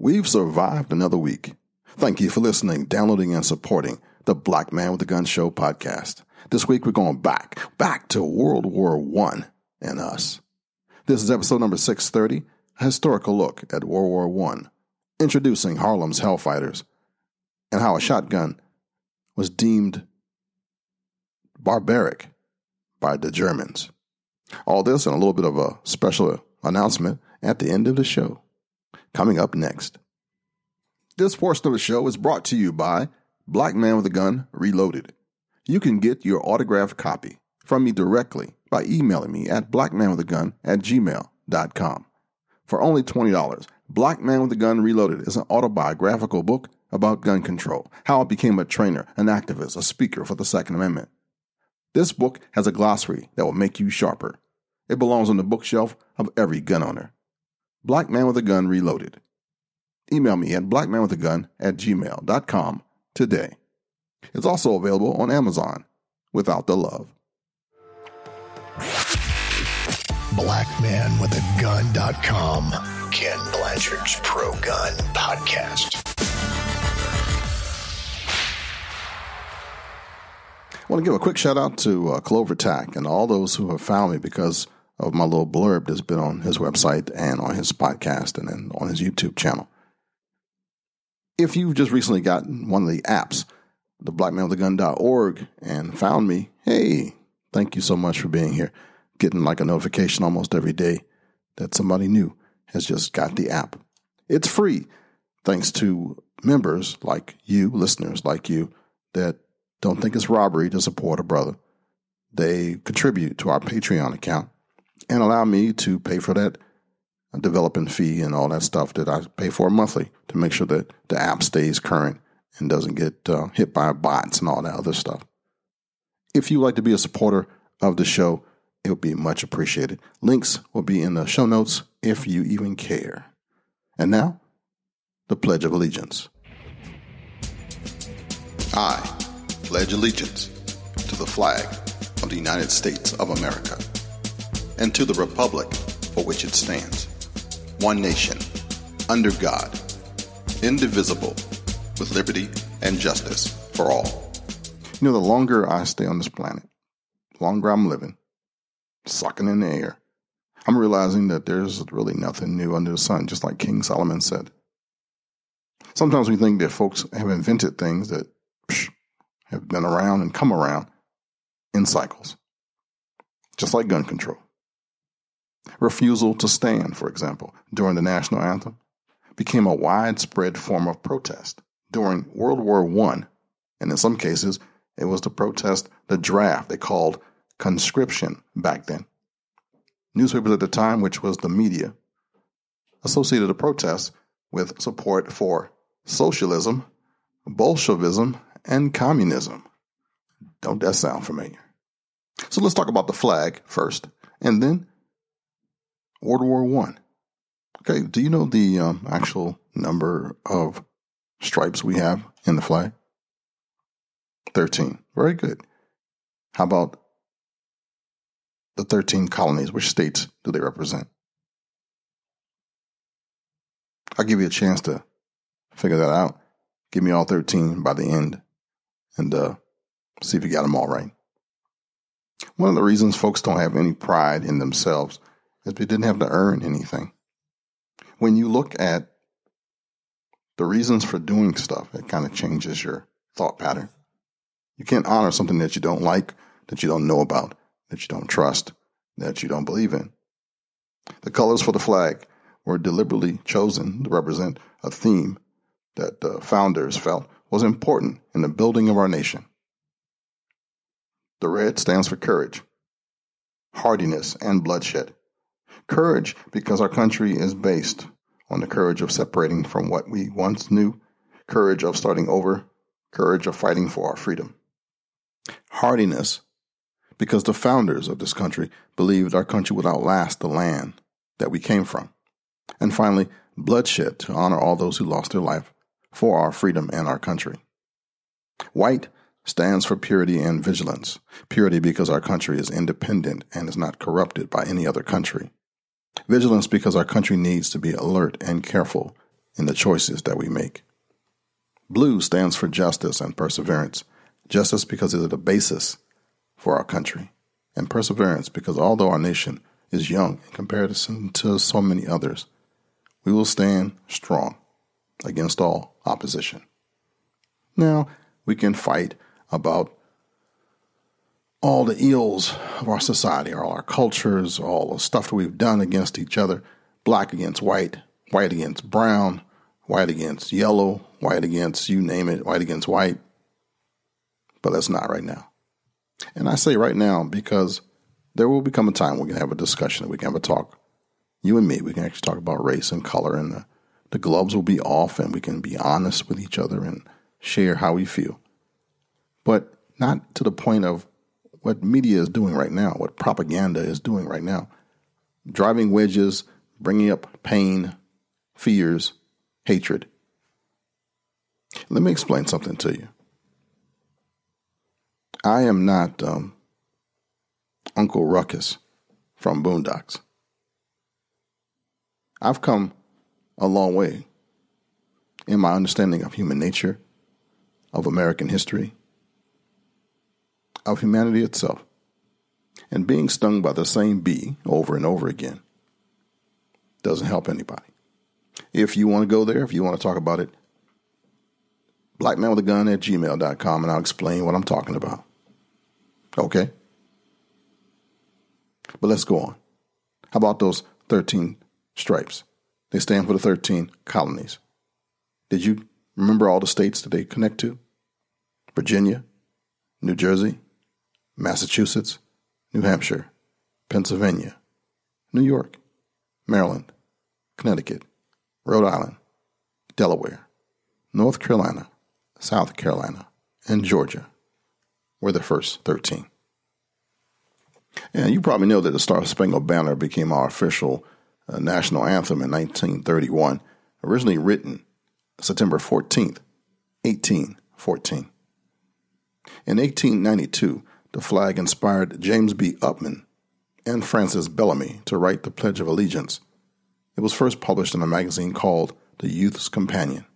We've survived another week. Thank you for listening, downloading, and supporting the Black Man with a Gun Show podcast. This week we're going back, back to World War One and us. This is episode number 630, a historical look at World War One, introducing Harlem's Hellfighters and how a shotgun was deemed barbaric by the Germans. All this and a little bit of a special announcement at the end of the show. Coming up next. This portion of the show is brought to you by Black Man with a Gun Reloaded. You can get your autographed copy from me directly by emailing me at blackmanwithagun at gmail.com. For only $20, Black Man with a Gun Reloaded is an autobiographical book about gun control, how I became a trainer, an activist, a speaker for the Second Amendment. This book has a glossary that will make you sharper. It belongs on the bookshelf of every gun owner. Black Man with a Gun Reloaded. Email me at blackmanwithagun at gmail.com today. It's also available on Amazon without the love. blackmanwithagun.com. Ken Blanchard's Pro Gun Podcast. I want to give a quick shout out to uh, Clover Tack and all those who have found me because of my little blurb that's been on his website and on his podcast and then on his YouTube channel. If you've just recently gotten one of the apps, the blackmanwithagun.org, and found me, hey, thank you so much for being here. Getting like a notification almost every day that somebody new has just got the app. It's free thanks to members like you, listeners like you, that don't think it's robbery to support a brother. They contribute to our Patreon account and allow me to pay for that developing fee and all that stuff that I pay for monthly to make sure that the app stays current and doesn't get uh, hit by bots and all that other stuff. If you would like to be a supporter of the show, it would be much appreciated. Links will be in the show notes if you even care. And now, the Pledge of Allegiance. I pledge allegiance to the flag of the United States of America and to the republic for which it stands, one nation, under God, indivisible, with liberty and justice for all. You know, the longer I stay on this planet, the longer I'm living, sucking in the air, I'm realizing that there's really nothing new under the sun, just like King Solomon said. Sometimes we think that folks have invented things that psh, have been around and come around in cycles, just like gun control. Refusal to stand, for example, during the national anthem became a widespread form of protest during World War I, and in some cases, it was to protest the draft they called conscription back then. Newspapers at the time, which was the media, associated the protest with support for socialism, Bolshevism, and communism. Don't that sound familiar? So let's talk about the flag first, and then World War One. Okay, do you know the um, actual number of stripes we have in the flag? Thirteen. Very good. How about the thirteen colonies? Which states do they represent? I'll give you a chance to figure that out. Give me all 13 by the end and uh, see if you got them all right. One of the reasons folks don't have any pride in themselves is they didn't have to earn anything. When you look at the reasons for doing stuff, it kind of changes your thought pattern. You can't honor something that you don't like, that you don't know about, that you don't trust, that you don't believe in. The colors for the flag were deliberately chosen to represent a theme that the founders felt was important in the building of our nation. The red stands for courage, hardiness, and bloodshed. Courage because our country is based on the courage of separating from what we once knew, courage of starting over, courage of fighting for our freedom. Hardiness because the founders of this country believed our country would outlast the land that we came from. And finally, bloodshed to honor all those who lost their life for our freedom and our country. White stands for purity and vigilance. Purity because our country is independent and is not corrupted by any other country. Vigilance because our country needs to be alert and careful in the choices that we make. Blue stands for justice and perseverance. Justice because it is the basis for our country, and perseverance because although our nation is young in comparison to so many others, we will stand strong against all opposition. Now, we can fight about all the ills of our society, all our cultures, all the stuff that we've done against each other black against white, white against brown, white against yellow, white against you name it, white against white. But that's not right now. And I say right now because there will become a time we can have a discussion, we can have a talk. You and me, we can actually talk about race and color, and the, the gloves will be off, and we can be honest with each other and share how we feel. But not to the point of what media is doing right now, what propaganda is doing right now. Driving wedges, bringing up pain, fears, hatred. Let me explain something to you. I am not um, Uncle Ruckus from Boondocks. I've come a long way in my understanding of human nature, of American history, of humanity itself, and being stung by the same bee over and over again doesn't help anybody. If you want to go there, if you want to talk about it, blackmanwithagun at gmail.com and I'll explain what I'm talking about. Okay? But let's go on. How about those 13 stripes? They stand for the 13 colonies. Did you remember all the states that they connect to? Virginia, New Jersey, Massachusetts, New Hampshire, Pennsylvania, New York, Maryland, Connecticut, Rhode Island, Delaware, North Carolina, South Carolina, and Georgia were the first 13. And you probably know that the Star Spangled Banner became our official uh, national anthem in 1931, originally written September 14th, 1814. In 1892, the flag inspired James B. Upham and Francis Bellamy to write the Pledge of Allegiance. It was first published in a magazine called The Youth's Companion.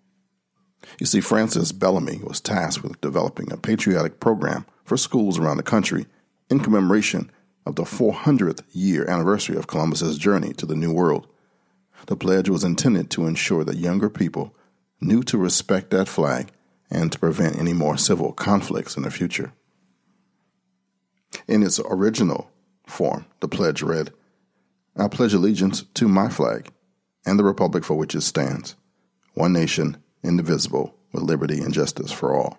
You see, Francis Bellamy was tasked with developing a patriotic program for schools around the country in commemoration of the 400th year anniversary of Columbus's journey to the New World. The pledge was intended to ensure that younger people knew to respect that flag and to prevent any more civil conflicts in the future. In its original form, the pledge read, I pledge allegiance to my flag and the republic for which it stands, one nation, indivisible, with liberty and justice for all.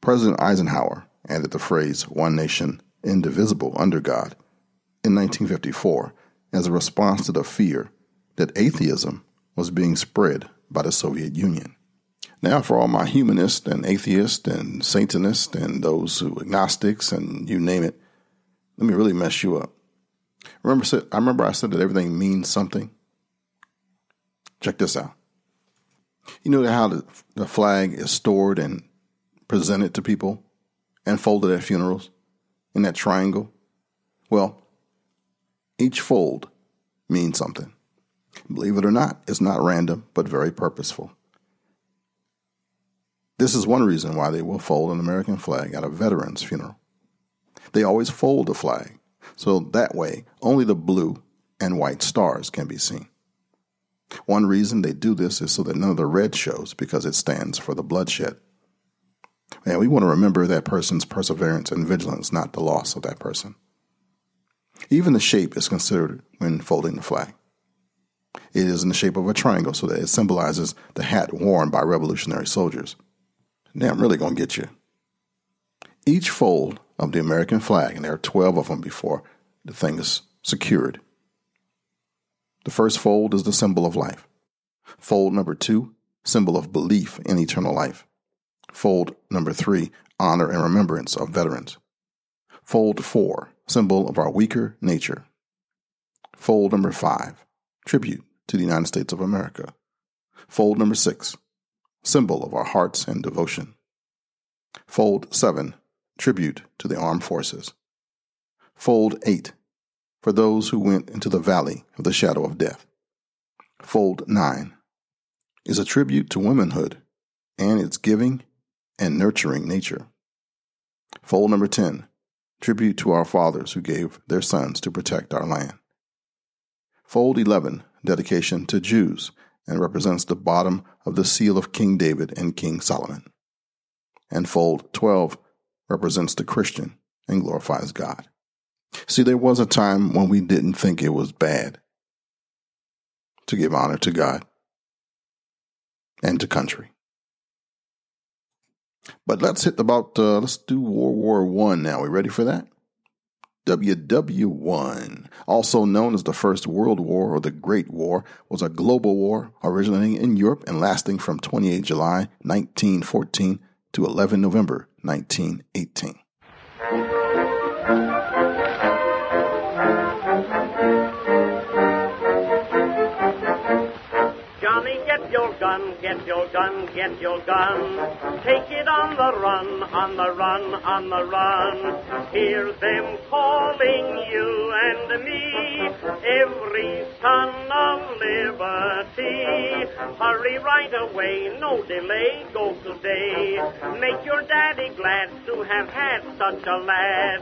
President Eisenhower added the phrase, one nation, indivisible, under God, in 1954 as a response to the fear that atheism was being spread by the Soviet Union. Now, for all my humanists and atheists and Satanists and those who agnostics and you name it, let me really mess you up. Remember, I remember I said that everything means something. Check this out. You know how the, the flag is stored and presented to people and folded at funerals in that triangle? Well, each fold means something. Believe it or not, it's not random, but very purposeful. This is one reason why they will fold an American flag at a veteran's funeral. They always fold the flag, so that way only the blue and white stars can be seen. One reason they do this is so that none of the red shows because it stands for the bloodshed. And we want to remember that person's perseverance and vigilance, not the loss of that person. Even the shape is considered when folding the flag. It is in the shape of a triangle so that it symbolizes the hat worn by revolutionary soldiers. Now I'm really going to get you. Each fold of the American flag, and there are 12 of them before the thing is secured. The first fold is the symbol of life. Fold number two, symbol of belief in eternal life. Fold number three, honor and remembrance of veterans. Fold four, symbol of our weaker nature. Fold number five, tribute to the United States of America. Fold number six, symbol of our hearts and devotion. Fold 7, tribute to the armed forces. Fold 8, for those who went into the valley of the shadow of death. Fold 9, is a tribute to womanhood and its giving and nurturing nature. Fold number 10, tribute to our fathers who gave their sons to protect our land. Fold 11, dedication to Jews and represents the bottom of the seal of King David and King Solomon. And fold 12 represents the Christian and glorifies God. See, there was a time when we didn't think it was bad to give honor to God and to country. But let's hit about uh, let's do World War One now. We ready for that? WW1, also known as the First World War or the Great War, was a global war originating in Europe and lasting from 28 July 1914 to 11 November 1918. Gun, get your gun, get your gun. Take it on the run, on the run, on the run. Hear them calling you and me, every son of liberty. Hurry right away, no delay, go today. Make your daddy glad to have had such a lad.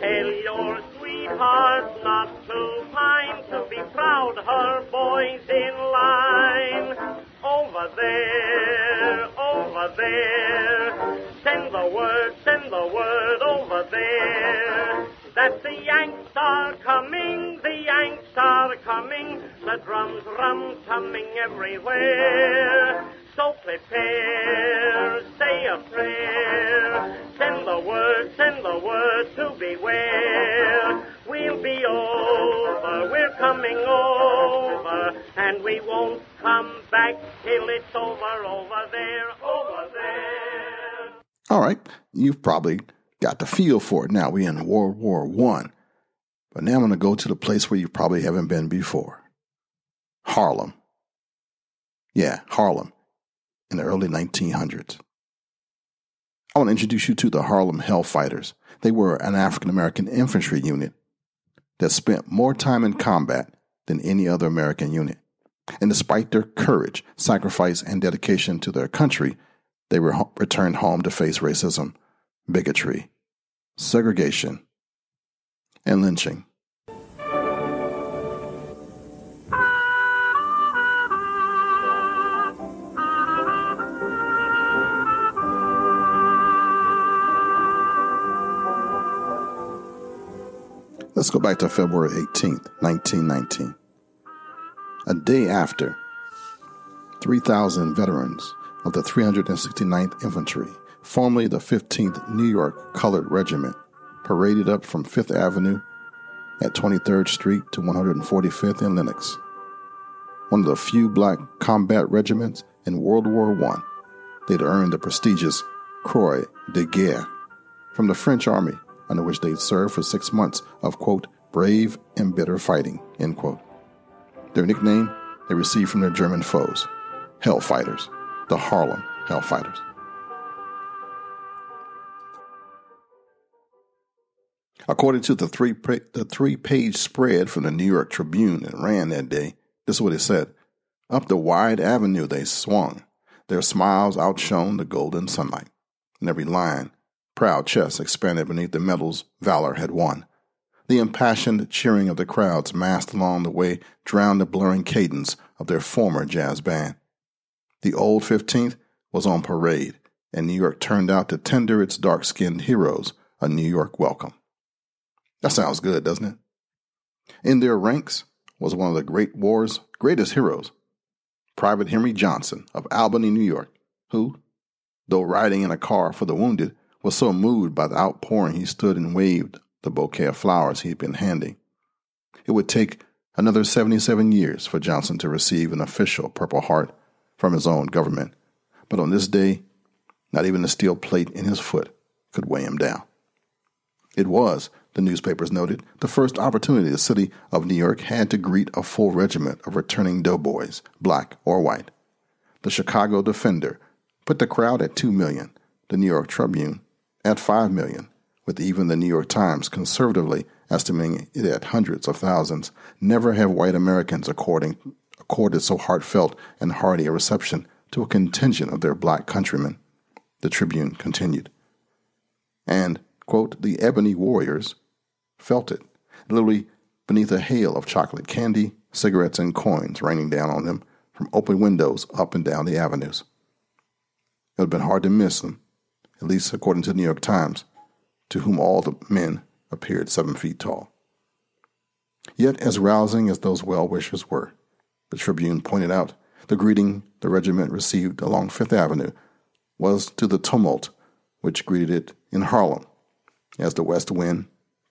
Tell your sweetheart not to pine, to be proud her boys in line. Over there, over there. Send the word, send the word over there. That the Yanks are coming, the Yanks are coming. The drums rum tumming everywhere. So prepare, say a prayer. Send the word, send the word to beware. We'll be over, we're coming over, and we won't come back till it's over, over there, over there. All right, you've probably got the feel for it now. We're in World War One. But now I'm going to go to the place where you probably haven't been before Harlem. Yeah, Harlem in the early 1900s. I want to introduce you to the Harlem Hellfighters. They were an African American infantry unit that spent more time in combat than any other American unit. And despite their courage, sacrifice, and dedication to their country, they re- returned home to face racism, bigotry, segregation, and lynching. Let's go back to February 18th, 1919. A day after, 3,000 veterans of the 369th Infantry, formerly the 15th New York Colored Regiment, paraded up from Fifth Avenue at 23rd Street to 145th in Lenox. One of the few black combat regiments in World War I, they'd earned the prestigious Croix de Guerre from the French Army under which they'd served for six months of, quote, brave and bitter fighting, end quote. Their nickname they received from their German foes, Hellfighters, the Harlem Hellfighters. According to the three, the three page spread from the New York Tribune that ran that day, this is what it said. Up the wide avenue they swung. Their smiles outshone the golden sunlight. In every line, Proud chests expanded beneath the medals valor had won. The impassioned cheering of the crowds massed along the way drowned the blurring cadence of their former jazz band. The old 15th was on parade, and New York turned out to tender its dark skinned heroes a New York welcome. That sounds good, doesn't it? In their ranks was one of the Great War's greatest heroes, Private Henry Johnson of Albany, New York, who, though riding in a car for the wounded, was so moved by the outpouring he stood and waved the bouquet of flowers he had been handing. It would take another 77 years for Johnson to receive an official Purple Heart from his own government, but on this day, not even the steel plate in his foot could weigh him down. It was, the newspapers noted, the first opportunity the city of New York had to greet a full regiment of returning doughboys, black or white. The Chicago Defender put the crowd at 2 million, the New York Tribune at 5 million, with even the New York Times conservatively estimating it at hundreds of thousands. Never have white Americans, according, accorded so heartfelt and hearty a reception to a contingent of their black countrymen, the Tribune continued. And, quote, the ebony warriors felt it, literally beneath a hail of chocolate candy, cigarettes, and coins raining down on them from open windows up and down the avenues. It would have been hard to miss them, at least according to the New York Times, to whom all the men appeared seven feet tall. Yet, as rousing as those well wishers were, the Tribune pointed out, the greeting the regiment received along Fifth Avenue was to the tumult which greeted it in Harlem as the west wind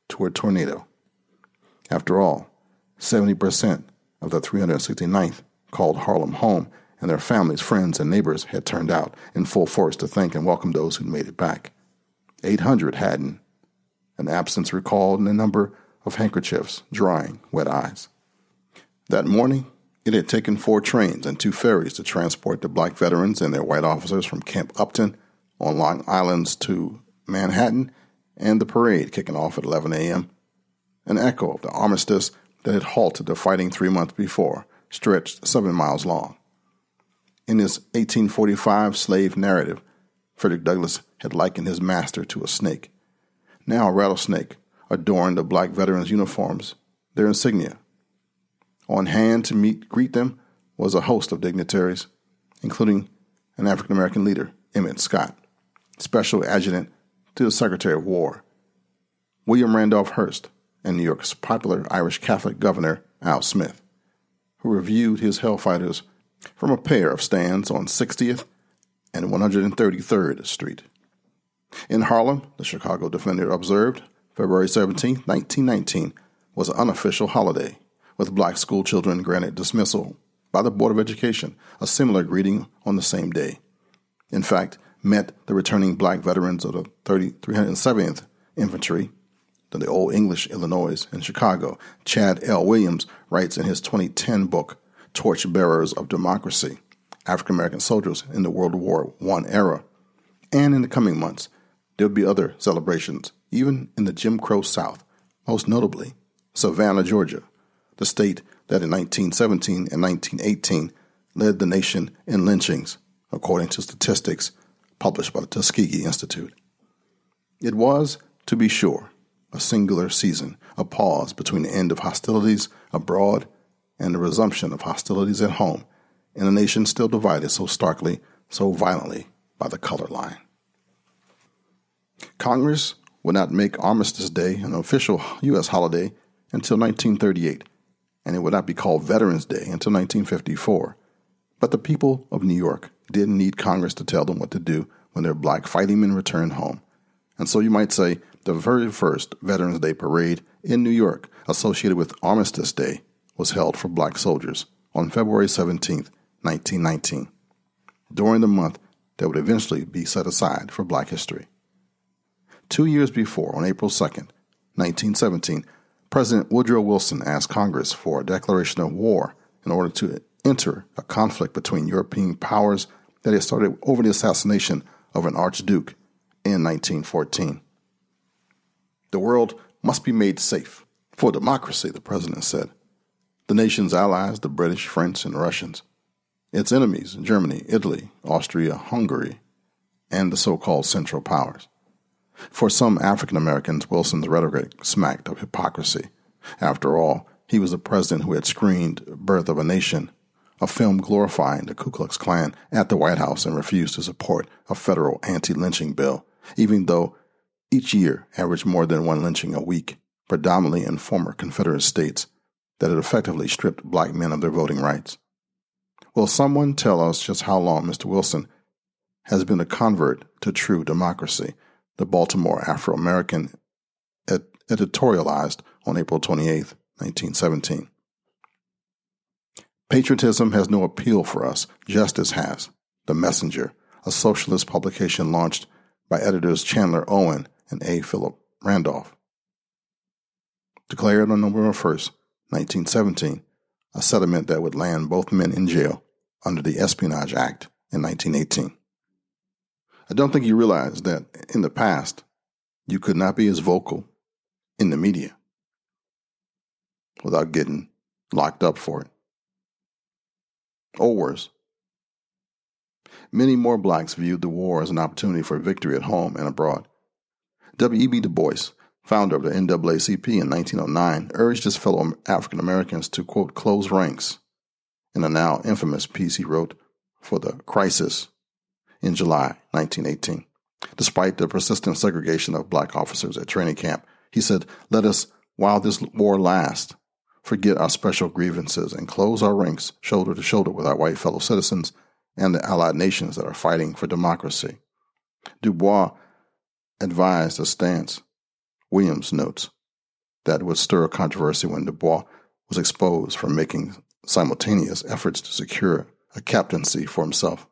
to a tornado. After all, 70% of the 369th called Harlem home, and their families, friends, and neighbors had turned out in full force to thank and welcome those who'd made it back. 800 hadn't, an absence recalled in a number of handkerchiefs drying wet eyes. That morning, it had taken four trains and two ferries to transport the black veterans and their white officers from Camp Upton on Long Islands to Manhattan, and the parade kicking off at 11 a.m. An echo of the armistice that had halted the fighting three months before, stretched seven miles long. In his 1845 slave narrative, Frederick Douglass had likened his master to a snake. Now, a rattlesnake adorned the black veterans' uniforms, their insignia. On hand to meet greet them was a host of dignitaries, including an African American leader, Emmett Scott, special adjutant to the Secretary of War, William Randolph Hearst, and New York's popular Irish Catholic governor, Al Smith, who reviewed his hellfighters from a pair of stands on 60th and 133rd Street. In Harlem, the Chicago Defender observed, February 17, 1919, was an unofficial holiday, with black school children granted dismissal by the Board of Education, a similar greeting on the same day. In fact, met the returning black veterans of the 307th Infantry, the Old English, Illinois, in Chicago. Chad L. Williams writes in his 2010 book, Torch Bearers of Democracy African American Soldiers in the World War I Era. And in the coming months, there'll be other celebrations even in the Jim Crow South, most notably Savannah, Georgia, the state that in 1917 and 1918 led the nation in lynchings, according to statistics published by the Tuskegee Institute. It was, to be sure, a singular season, a pause between the end of hostilities abroad and the resumption of hostilities at home, in a nation still divided so starkly, so violently by the color line. Congress would not make Armistice Day an official U.S. holiday until 1938, and it would not be called Veterans Day until 1954. But the people of New York didn't need Congress to tell them what to do when their black fighting men returned home. And so you might say the very first Veterans Day parade in New York, associated with Armistice Day, was held for black soldiers on February 17, 1919, during the month that would eventually be set aside for black history. Two years before, on April 2, 1917, President Woodrow Wilson asked Congress for a declaration of war in order to enter a conflict between European powers that had started over the assassination of an archduke in 1914. The world must be made safe for democracy, the president said. The nation's allies, the British, French, and Russians. Its enemies, Germany, Italy, Austria, Hungary, and the so called Central Powers. For some African Americans, Wilson's rhetoric smacked of hypocrisy. After all, he was the president who had screened Birth of a Nation, a film glorifying the Ku Klux Klan, at the White House and refused to support a federal anti lynching bill, even though each year averaged more than one lynching a week, predominantly in former Confederate states that had effectively stripped black men of their voting rights. Will someone tell us just how long Mr. Wilson has been a convert to true democracy? the Baltimore Afro American ed- editorialized on April 28, 1917. Patriotism has no appeal for us, justice has. The Messenger, a socialist publication launched by editors Chandler Owen and A. Philip Randolph. Declared on November 1, 1917, a settlement that would land both men in jail under the Espionage Act in 1918. I don't think you realize that in the past, you could not be as vocal in the media without getting locked up for it. or worse. Many more blacks viewed the war as an opportunity for victory at home and abroad. W.E.B. Du Bois, founder of the NAACP in 1909, urged his fellow African Americans to, quote, close ranks. In a now infamous piece he wrote for the Crisis in July 1918. Despite the persistent segregation of black officers at training camp, he said, Let us, while this war lasts, forget our special grievances and close our ranks shoulder to shoulder with our white fellow citizens and the allied nations that are fighting for democracy. Du Bois advised a stance, Williams notes, that would stir a controversy when Du Bois was exposed for making simultaneous efforts to secure a captaincy for himself.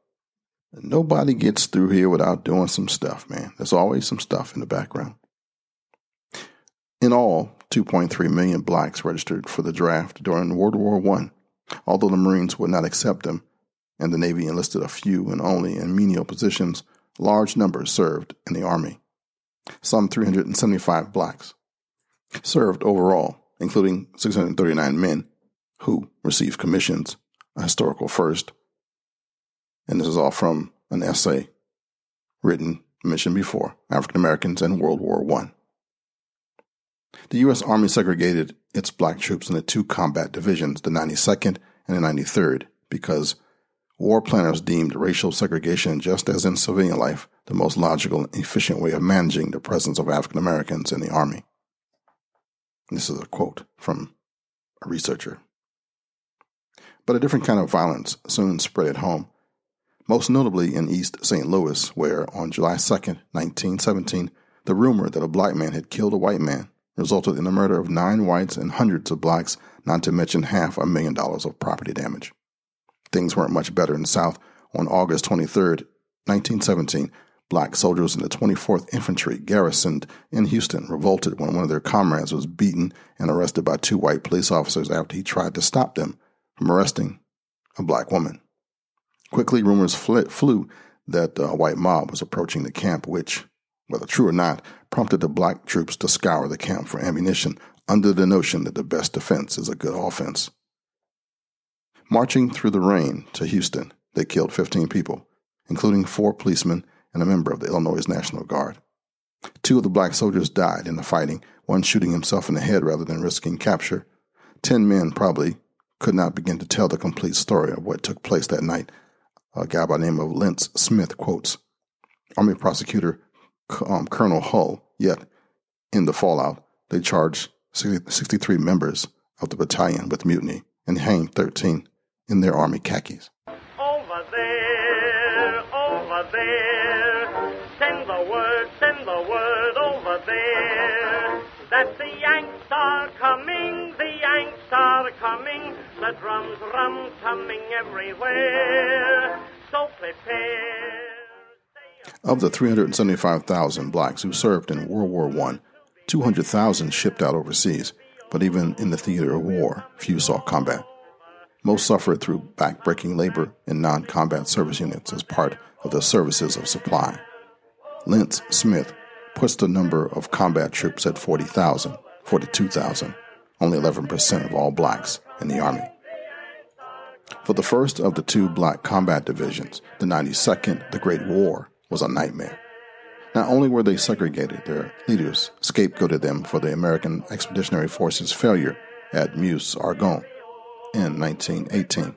Nobody gets through here without doing some stuff, man. There's always some stuff in the background. In all, 2.3 million blacks registered for the draft during World War I, although the Marines would not accept them and the Navy enlisted a few and only in menial positions, large numbers served in the Army. Some 375 blacks served overall, including 639 men who received commissions, a historical first. And this is all from an essay written, mentioned before, African Americans and World War I. The U.S. Army segregated its black troops into two combat divisions, the 92nd and the 93rd, because war planners deemed racial segregation, just as in civilian life, the most logical and efficient way of managing the presence of African Americans in the Army. This is a quote from a researcher. But a different kind of violence soon spread at home, most notably in East St. Louis, where on July 2, 1917, the rumor that a black man had killed a white man resulted in the murder of nine whites and hundreds of blacks, not to mention half a million dollars of property damage. Things weren't much better in the South. On August 23, 1917, black soldiers in the 24th Infantry garrisoned in Houston revolted when one of their comrades was beaten and arrested by two white police officers after he tried to stop them from arresting a black woman. Quickly, rumors flew that a white mob was approaching the camp, which, whether true or not, prompted the black troops to scour the camp for ammunition under the notion that the best defense is a good offense. Marching through the rain to Houston, they killed 15 people, including four policemen and a member of the Illinois National Guard. Two of the black soldiers died in the fighting, one shooting himself in the head rather than risking capture. Ten men probably could not begin to tell the complete story of what took place that night. A guy by the name of Lentz Smith quotes Army prosecutor um, Colonel Hull, yet in the fallout, they charged 63 members of the battalion with mutiny and hanged 13 in their army khakis. Over there, over there, send the word, send the word over there. That the Yanks are coming, the Yanks are coming, the drums rum coming everywhere. So prepare. Of the 375,000 blacks who served in World War I, 200,000 shipped out overseas, but even in the theater of war, few saw combat. Most suffered through backbreaking labor in non combat service units as part of the services of supply. Lentz Smith puts the number of combat troops at 40,000, 42,000, only 11% of all blacks in the Army. For the first of the two black combat divisions, the 92nd, the Great War, was a nightmare. Not only were they segregated, their leaders scapegoated them for the American Expeditionary Force's failure at Meuse Argonne in 1918.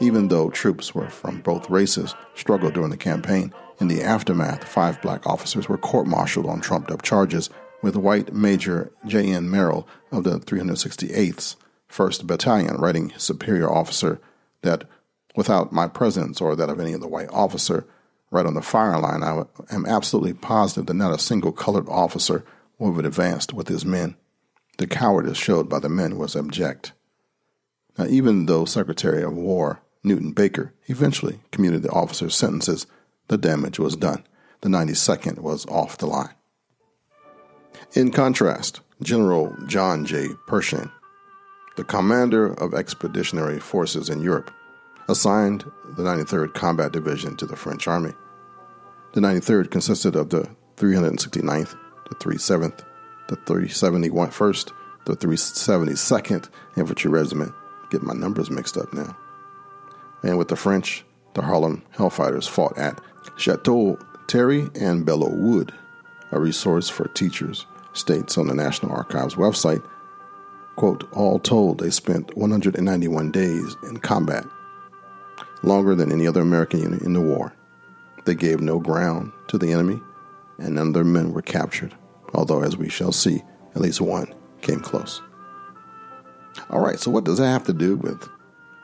Even though troops were from both races struggled during the campaign, in the aftermath, five black officers were court martialed on trumped up charges, with white Major J.N. Merrill of the 368th 1st Battalion writing his superior officer that without my presence or that of any other white officer, right on the fire line, I am absolutely positive that not a single colored officer would have advanced with his men. The cowardice showed by the men was abject. Now, even though Secretary of War Newton Baker eventually commuted the officers' sentences, the damage was done. The 92nd was off the line. In contrast, General John J. Pershing, the commander of expeditionary forces in Europe, assigned the 93rd Combat Division to the French Army. The 93rd consisted of the 369th, the 37th, the 371st, the 372nd Infantry Regiment. Get my numbers mixed up now. And with the French, the Harlem Hellfighters fought at Chateau Thierry and Belleau Wood, a resource for teachers, states on the National Archives website. Quote, all told, they spent 191 days in combat, longer than any other American unit in the war. They gave no ground to the enemy, and none of their men were captured, although, as we shall see, at least one came close. All right, so what does that have to do with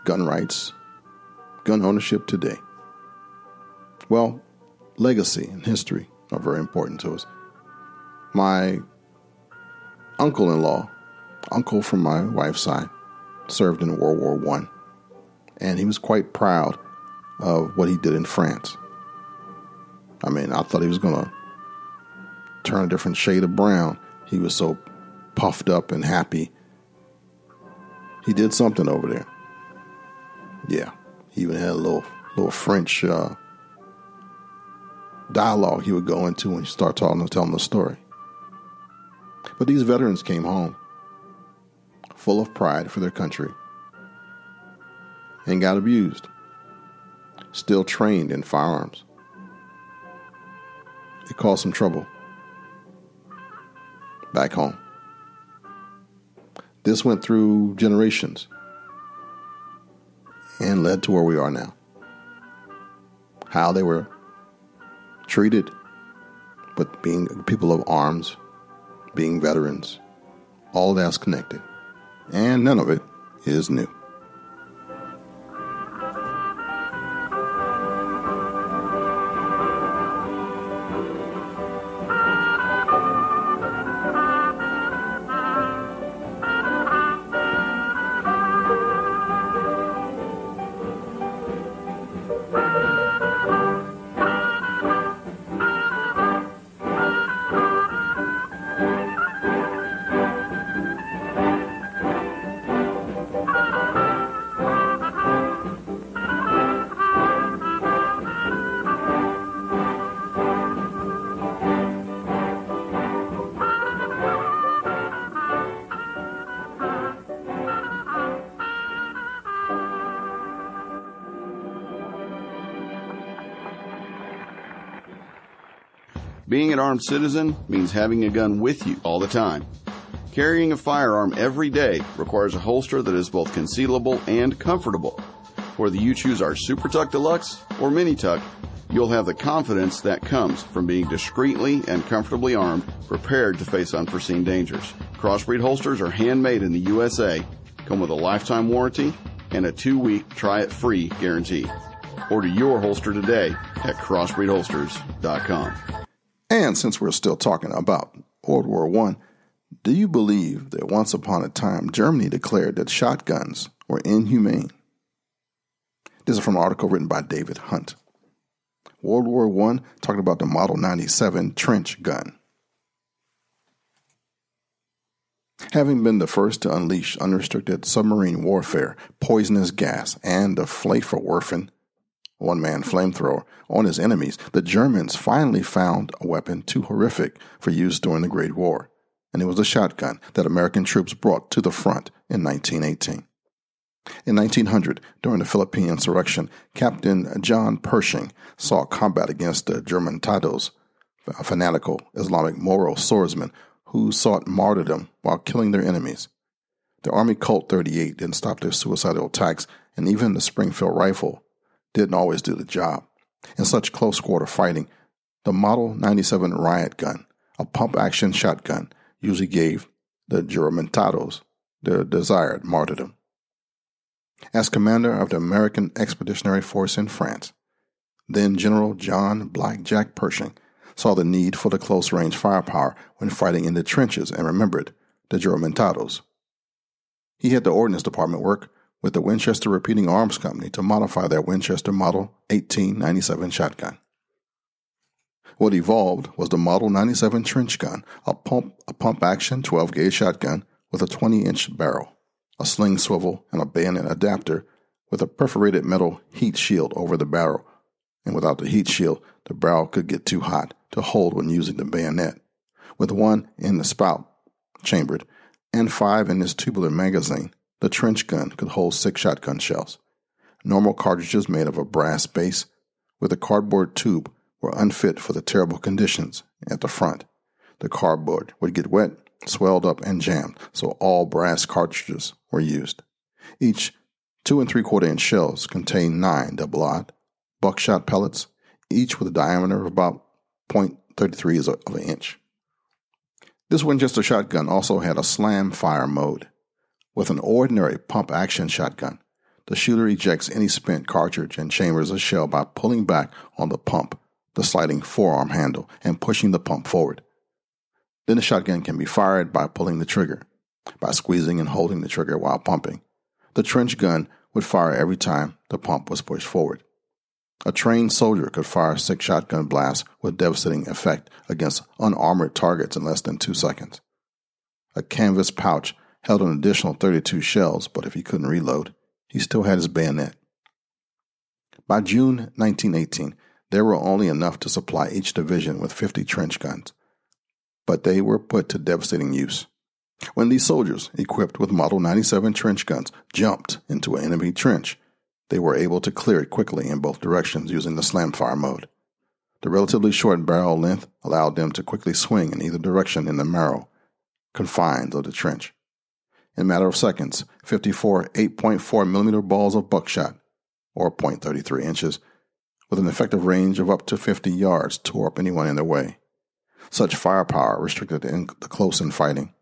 gun rights, gun ownership today? Well, legacy and history are very important to us. My uncle in law, uncle from my wife's side, served in World War One, and he was quite proud of what he did in France. I mean, I thought he was going to turn a different shade of brown. He was so puffed up and happy. He did something over there. Yeah, he even had a little little French uh, dialogue he would go into when he started talking and telling the story. But these veterans came home full of pride for their country and got abused, still trained in firearms. It caused some trouble back home. This went through generations and led to where we are now. How they were treated, but being people of arms, being veterans, all that's connected. And none of it is new. Being an armed citizen means having a gun with you all the time. Carrying a firearm every day requires a holster that is both concealable and comfortable. Whether you choose our Super Tuck Deluxe or Mini Tuck, you'll have the confidence that comes from being discreetly and comfortably armed, prepared to face unforeseen dangers. Crossbreed holsters are handmade in the USA, come with a lifetime warranty, and a two-week try-it-free guarantee. Order your holster today at crossbreedholsters.com. And since we're still talking about World War One, do you believe that once upon a time Germany declared that shotguns were inhumane? This is from an article written by David Hunt. World War One talking about the Model 97 trench gun. Having been the first to unleash unrestricted submarine warfare, poisonous gas, and the Flamwerfer one man flamethrower, on his enemies, the Germans finally found a weapon too horrific for use during the Great War, and it was a shotgun that American troops brought to the front in 1918. In 1900, during the Philippine insurrection, Captain John Pershing saw combat against the Juramentados, a fanatical Islamic Moro swordsmen who sought martyrdom while killing their enemies. The Army Colt 38 didn't stop their suicidal attacks, and even the Springfield rifle didn't always do the job. In such close quarter fighting, the Model 97 riot gun, a pump action shotgun, usually gave the Juramentados their desired martyrdom. As commander of the American Expeditionary Force in France, then General John Blackjack Pershing saw the need for the close range firepower when fighting in the trenches and remembered the Juramentados. He had the Ordnance Department work with the Winchester Repeating Arms Company to modify their Winchester Model 1897 shotgun. What evolved was the Model 97 trench gun, a pump, a pump action 12 gauge shotgun with a 20 inch barrel, a sling swivel, and a bayonet adapter with a perforated metal heat shield over the barrel. And without the heat shield, the barrel could get too hot to hold when using the bayonet. With one in the spout, chambered, and five in this tubular magazine, the trench gun could hold six shotgun shells. Normal cartridges made of a brass base with a cardboard tube were unfit for the terrible conditions at the front. The cardboard would get wet, swelled up, and jammed, so all brass cartridges were used. Each two and three quarter inch shells contained nine double aught buckshot pellets, each with a diameter of about 0.33 of an inch. This Winchester shotgun also had a slam fire mode. With an ordinary pump action shotgun, the shooter ejects any spent cartridge and chambers a shell by pulling back on the pump, the sliding forearm handle, and pushing the pump forward. Then the shotgun can be fired by pulling the trigger, by squeezing and holding the trigger while pumping. The trench gun would fire every time the pump was pushed forward. A trained soldier could fire six shotgun blasts with devastating effect against unarmored targets in less than two seconds. A canvas pouch held an additional 32 shells, but if he couldn't reload, he still had his bayonet. By June 1918, there were only enough to supply each division with 50 trench guns, but they were put to devastating use. When these soldiers, equipped with Model 97 trench guns, jumped into an enemy trench, they were able to clear it quickly in both directions using the slam fire mode. The relatively short barrel length allowed them to quickly swing in either direction in the narrow confines of the trench. In a matter of seconds, 54 8.4 millimeter balls of buckshot, or 0.33 inches, with an effective range of up to 50 yards, tore up anyone in their way. Such firepower restricted to the close in fighting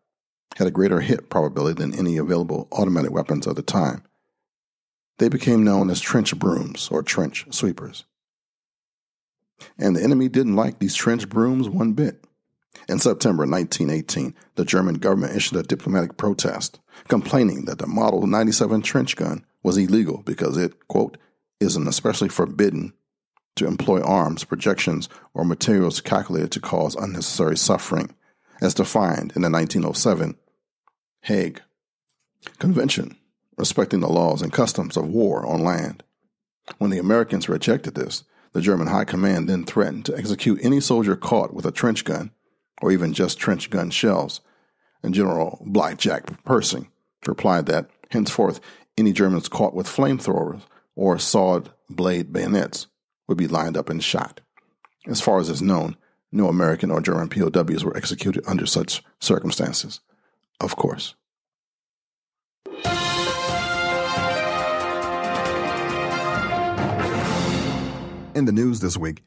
had a greater hit probability than any available automatic weapons of the time. They became known as trench brooms or trench sweepers. And the enemy didn't like these trench brooms one bit. In September 1918, the German government issued a diplomatic protest complaining that the Model 97 trench gun was illegal because it, quote, isn't especially forbidden to employ arms, projections, or materials calculated to cause unnecessary suffering, as defined in the 1907 Hague Convention respecting the laws and customs of war on land. When the Americans rejected this, the German High Command then threatened to execute any soldier caught with a trench gun, or even just trench gun shells. And General Blackjack Pershing replied that henceforth any Germans caught with flamethrowers or sawed blade bayonets would be lined up and shot. As far as is known, no American or German POWs were executed under such circumstances of course. In the news this week,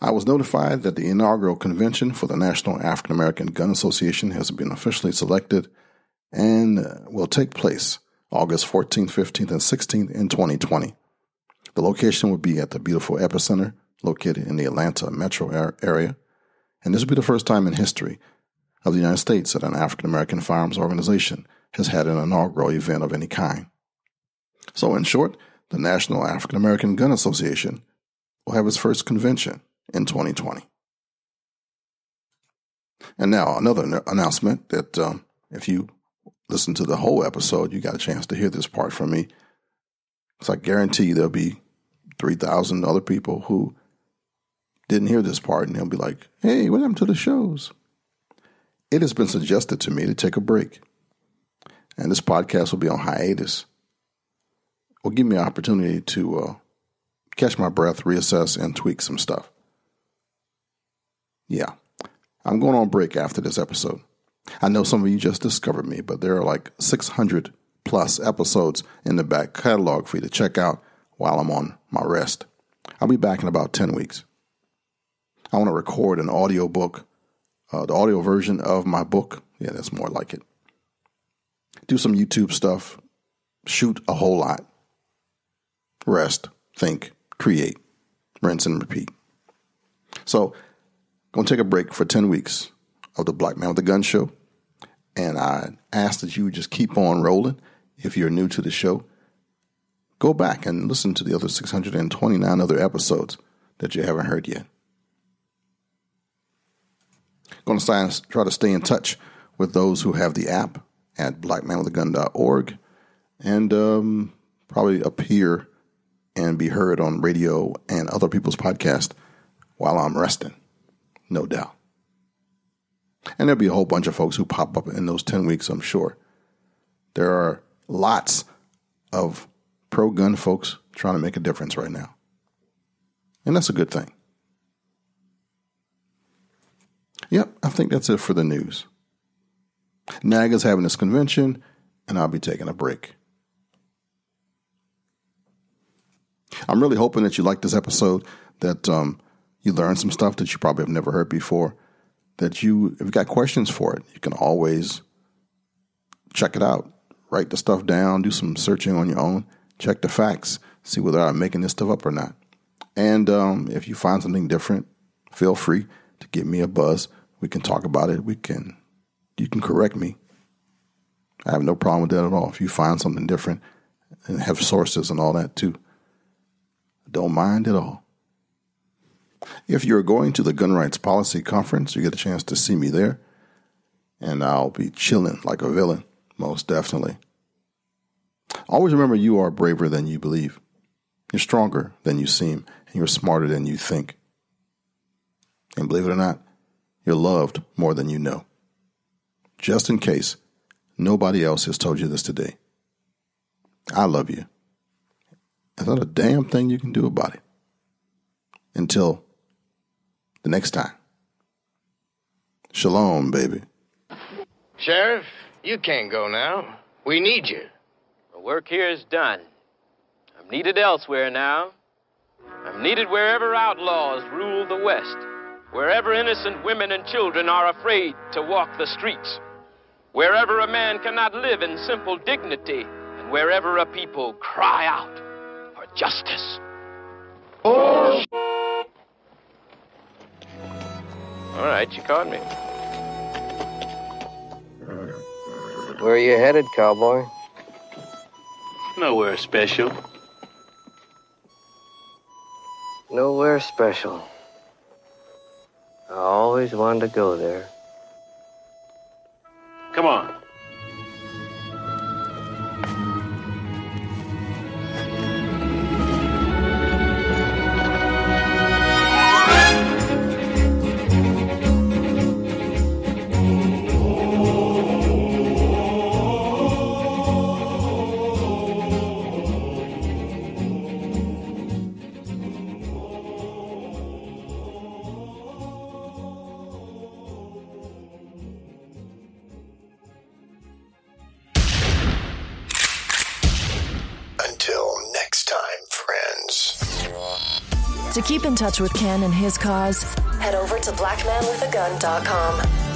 I was notified that the inaugural convention for the National African American Gun Association has been officially selected and will take place August 14th, 15th, and 16th in 2020. The location will be at the beautiful Epicenter located in the Atlanta metro area, and this will be the first time in history of the United States that an African American firearms organization has had an inaugural event of any kind. So, in short, the National African American Gun Association will have its first convention in 2020. And now, another announcement that um, if you listen to the whole episode, you got a chance to hear this part from me. Because I guarantee there'll be 3,000 other people who didn't hear this part and they'll be like, hey, what happened to the shows? it has been suggested to me to take a break. And this podcast will be on hiatus. Will give me an opportunity to uh, catch my breath, reassess, and tweak some stuff. Yeah, I'm going on break after this episode. I know some of you just discovered me, but there are like 600 plus episodes in the back catalog for you to check out while I'm on my rest. I'll be back in about 10 weeks. I want to record an audio book uh, the audio version of my book. Yeah, that's more like it. Do some YouTube stuff, shoot a whole lot, rest, think, create, rinse and repeat. So, gonna take a break for 10 weeks of the Black Man with the Gun show. And I ask that you just keep on rolling. If you're new to the show, go back and listen to the other 629 other episodes that you haven't heard yet going to try to stay in touch with those who have the app at blackmanwithagun.org and um, probably appear and be heard on radio and other people's podcasts while I'm resting, no doubt. And there'll be a whole bunch of folks who pop up in those 10 weeks, I'm sure. There are lots of pro gun folks trying to make a difference right now. And that's a good thing. Yep, I think that's it for the news. NAGA's having this convention, and I'll be taking a break. I'm really hoping that you like this episode, that um, you learned some stuff that you probably have never heard before, that you, you got questions for it, you can always check it out. Write the stuff down, do some searching on your own, check the facts, see whether I'm making this stuff up or not. And um, if you find something different, feel free to give me a buzz. We can talk about it. We can, you can correct me. I have no problem with that at all. If you find something different and have sources and all that too, don't mind at all. If you're going to the Gun Rights Policy Conference, you get a chance to see me there, and I'll be chilling like a villain, most definitely. Always remember you are braver than you believe. You're stronger than you seem, and you're smarter than you think. And believe it or not, you're loved more than you know. Just in case nobody else has told you this today, I love you. There's not a damn thing you can do about it. Until the next time. Shalom, baby. Sheriff, you can't go now. We need you. The work here is done. I'm needed elsewhere now. I'm needed wherever outlaws rule the West, wherever innocent women and children are afraid to walk the streets, wherever a man cannot live in simple dignity, and wherever a people cry out for justice. Oh! All right, you caught me. Where are you headed, cowboy? Nowhere special. Nowhere special. I always wanted to go there. Touch with Kenn and his cause, head over to blackmanwithagun.com.